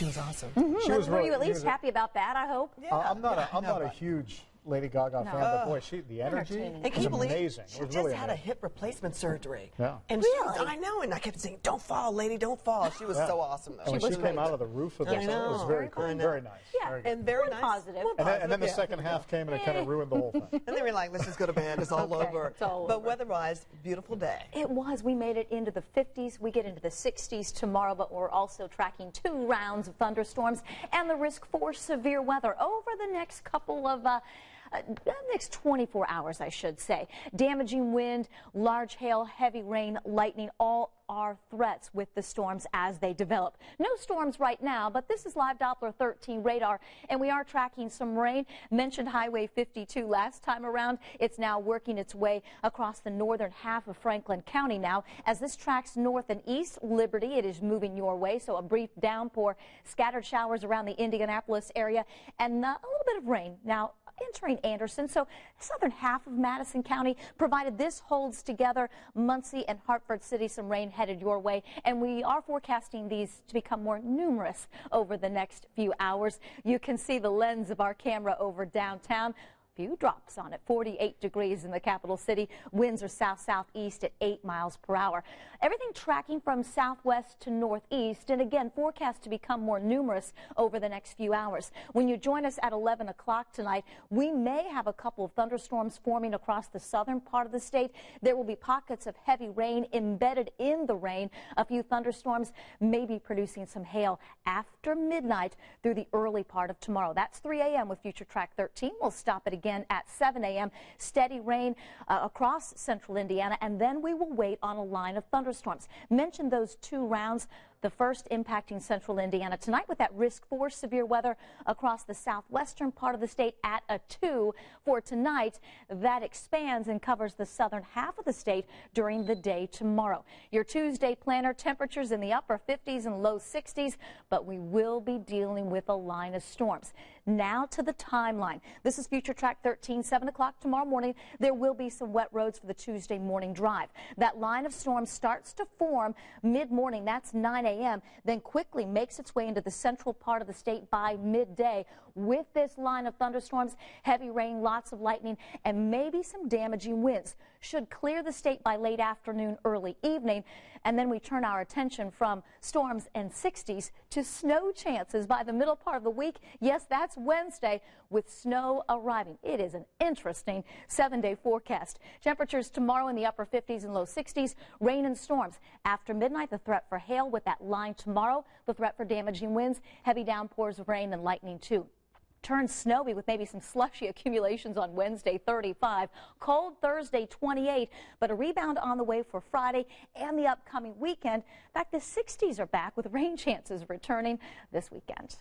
She was awesome. Mm-hmm. She was Were really- you at she least was- happy about that, I hope? Yeah. I- I'm not a, I'm No, not a huge Lady Gaga fan, but boy, she the energy Entertaining. And can you believe amazing. she it was just really had a hip replacement surgery? Yeah. And she, Really? I know, and I kept saying, "Don't fall, lady, don't fall." She was Yeah. so awesome, though. And when was she came great. out of the roof of the show. it was very Very cool, cool. very nice. Yeah. very and very nice. positive. And then, and then the yeah. second half came and it kind of ruined the whole thing. And they were like, "Let's just go to bed. It's all Okay, over." it's all but over. weather-wise, beautiful day. It was. We made it into the 50s. We get into the 60s tomorrow, but we're also tracking two rounds of thunderstorms and the risk for severe weather over the next couple of. Uh, uh, next 24 hours, I should say. Damaging wind, large hail, heavy rain, lightning, all are threats with the storms as they develop. No storms right now, but this is live Doppler 13 radar, and we are tracking some rain. Mentioned Highway 52 last time around. It's now working its way across the northern half of Franklin County now. As this tracks north and east, Liberty, it is moving your way, so a brief downpour, scattered showers around the Indianapolis area, and uh, a little bit of rain. Now, entering Anderson. So southern half of Madison County, provided this holds together, Muncie and Hartford City, some rain headed your way. And we are forecasting these to become more numerous over the next few hours. You can see the lens of our camera over downtown. Few drops on it, 48 degrees in the capital city. Winds are south southeast at 8 miles per hour. Everything tracking from southwest to northeast, and again forecast to become more numerous over the next few hours. When you join us at 11 o'clock tonight, we may have a couple of thunderstorms forming across the southern part of the state. There will be pockets of heavy rain embedded in the rain. A few thunderstorms may be producing some hail after midnight through the early part of tomorrow. That's 3 a.m. with Future Track 13. We'll stop it again at 7 a.m. Steady rain uh, across central Indiana, and then we will wait on a line of thunderstorms. Mention those two rounds. The first impacting central Indiana tonight with that risk for severe weather across the southwestern part of the state at a 2 for tonight. That expands and covers the southern half of the state during the day tomorrow. Your Tuesday planner temperatures in the upper 50s and low 60s, but we will be dealing with a line of storms. Now to the timeline. This is Future Track 13, 7 o'clock tomorrow morning. There will be some wet roads for the Tuesday morning drive. That line of storms starts to form mid morning. That's 9 a.m. A.m., then quickly makes its way into the central part of the state by midday. With this line of thunderstorms, heavy rain, lots of lightning, and maybe some damaging winds. Should clear the state by late afternoon, early evening. And then we turn our attention from storms and 60s to snow chances by the middle part of the week. Yes, that's Wednesday with snow arriving. It is an interesting seven day forecast. Temperatures tomorrow in the upper 50s and low 60s. Rain and storms. After midnight, the threat for hail with that line tomorrow. The threat for damaging winds, heavy downpours of rain and lightning too. Turns snowy with maybe some slushy accumulations on Wednesday 35 cold Thursday 28 but a rebound on the way for Friday and the upcoming weekend. Fact the 60s are back with rain chances returning this weekend